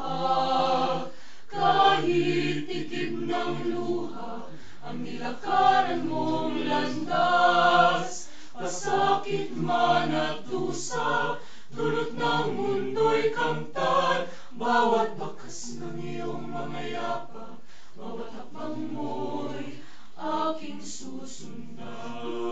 luha Kahit itim ng luha Ang nilakaran mong landas Pasakit man at dusa Dulot ng mundo'y kamtan Bawat bakas ng iyong mga yapa Bawat hapang mo'y aking susundan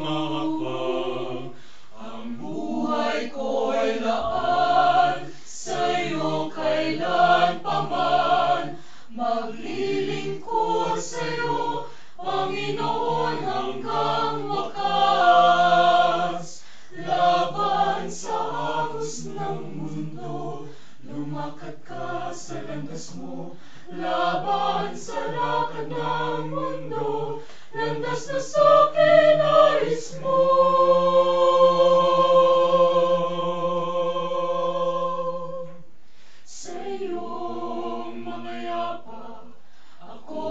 hakbang. Ang buhay ko'y laan sa'yo kailan pa man. Maglilingkod sa'yo, Panginoon, hanggang wakas. Laban sa agos ng mundo, lumakad ka sa mo. Laban sa lakad ng mundo, landas na sa'kin nais mo. Sa iyong mga yapak, ako.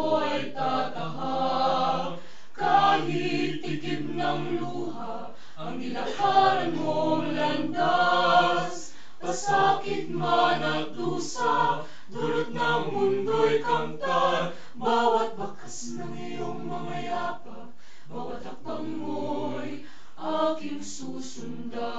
Kahit tikib ng luha, ang nilakaran mong landas. Pasakit man dusa, dulot ng mundo'y kamtan. Bawat bakas ng iyong aking